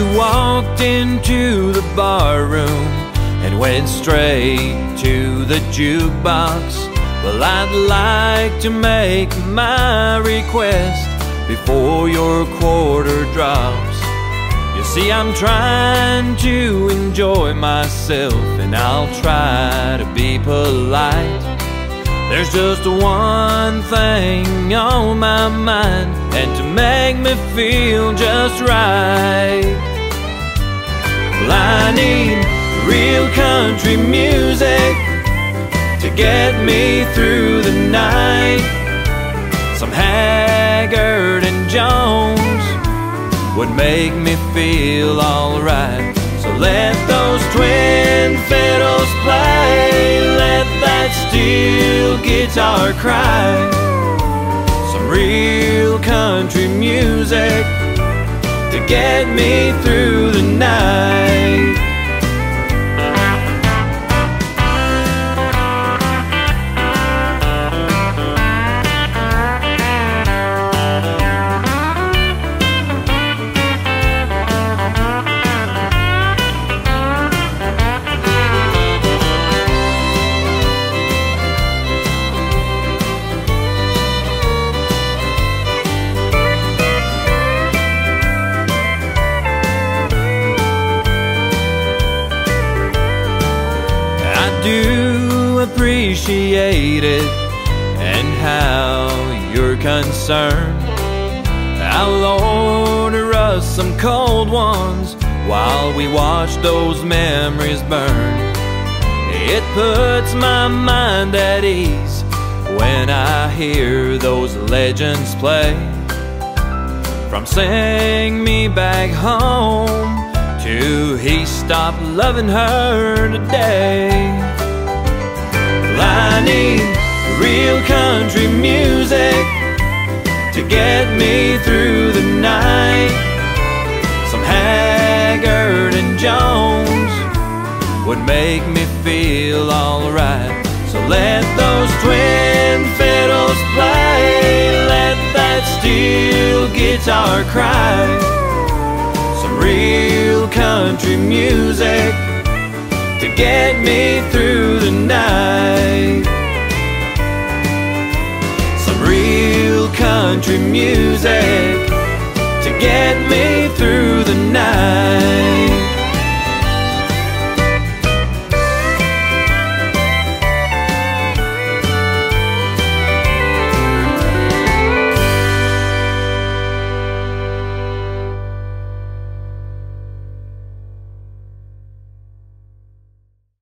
walked into the bar room and went straight to the jukebox. Well, I'd like to make my request before your quarter drops. You see, I'm trying to enjoy myself, and I'll try to be polite. There's just one thing on my mind, and to make me feel just right. Well, I need real country music to get me through the night. Some Haggard and Jones would make me feel alright. Guitar cry. Some real country music to get me through the night. Do appreciate it and how you're concerned. I'll order us some cold ones while we watch those memories burn. It puts my mind at ease when I hear those legends play. From Sing Me Back Home to He Stopped Loving Her Today. Country music to get me through the night. Some Haggard and Jones would make me feel alright. So let those twin fiddles play, let that steel guitar cry. Some real country music to get me through the night. Country music to get me through the night.